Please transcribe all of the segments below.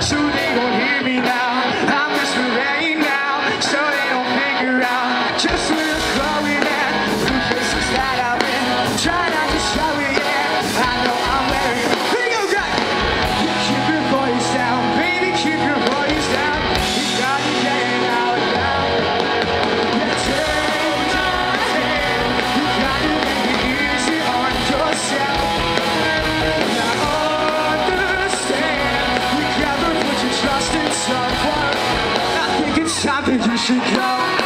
so they won't hear me now. I'm just now so they don't figure out just top and you should go.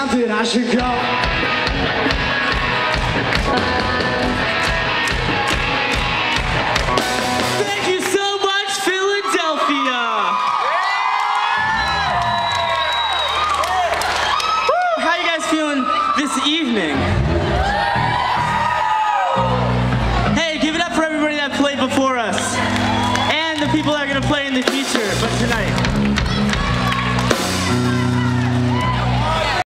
I I should go. Thank you so much, Philadelphia. Woo, how you guys feeling this evening? Hey, give it up for everybody that played before us and the people that are going to play in the future, but tonight.